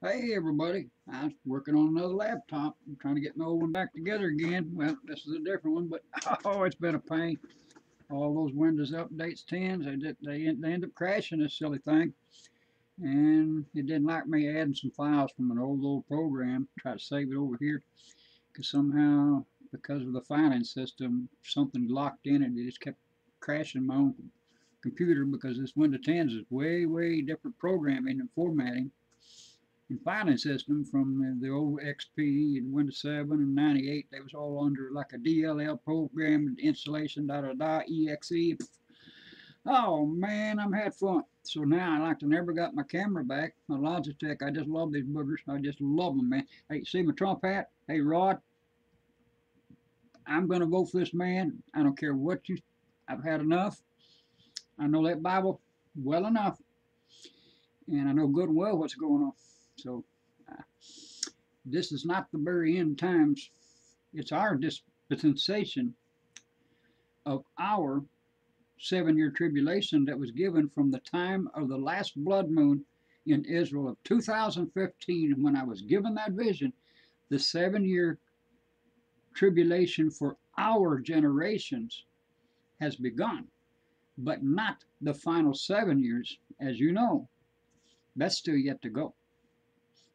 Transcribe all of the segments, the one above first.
Hey everybody, I was working on another laptop. I'm trying to get my old one back together again. Well, this is a different one, but oh, it's been a pain. All those Windows updates 10s, they, did, they, end- they end up crashing this silly thing. And it didn't like me adding some files from an old, old program. Try to save it over here. Because somehow, because of the filing system, something locked in it. It just kept crashing my own computer because this Windows 10 is way, way different programming and formatting and filing system from the old XP and Windows 7 and 98. They was all under like a DLL program installation da da da exe. Oh man, I'm had fun. So now I like to never got my camera back. My Logitech, I just love these boogers. I just love them, man. Hey, see my Trump hat? Hey, Rod, I'm gonna vote for this man. I don't care what you. I've had enough. I know that Bible well enough, and I know good and well what's going on. So uh, this is not the very end times. It's our dispensation of our seven-year tribulation that was given from the time of the last blood moon in Israel of 2015 when I was given that vision. The seven-year tribulation for our generations has begun, but not the final seven years, as you know. That's still yet to go.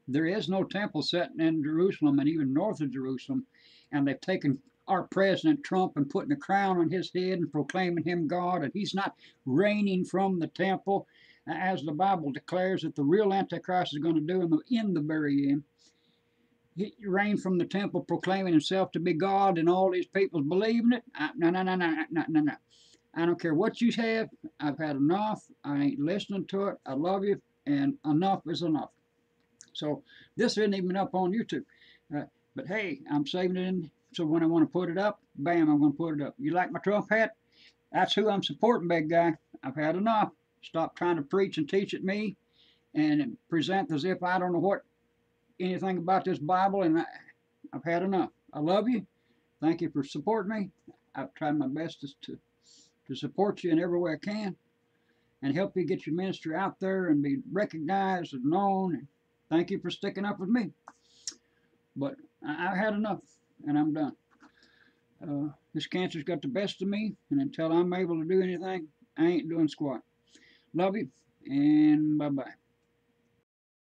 There is no temple set in Jerusalem and even north of Jerusalem, and they've taken our President Trump and putting a crown on his head and proclaiming him God, and he's not reigning from the temple, as the Bible declares that the real Antichrist is going to do in the, in the very end. He reigned from the temple, proclaiming himself to be God, and all these people believing it. No, no, no, no, no, no, no. I don't care what you have. I've had enough. I ain't listening to it. I love you, and enough is enough. So this isn't even up on YouTube. Uh, but hey, I'm saving it in. So when I want to put it up, bam, I'm going to put it up. You like my Trump hat? That's who I'm supporting, big guy. I've had enough. Stop trying to preach and teach at me and present as if I don't know what anything about this Bible, and I, I've had enough. I love you. Thank you for supporting me. I've tried my best to, to support you in every way I can and help you get your ministry out there and be recognized and known. Thank you for sticking up with me. But I, I've had enough, and I'm done. Uh, this cancer's got the best of me, and until I'm able to do anything, I ain't doing squat. Love you, and bye-bye.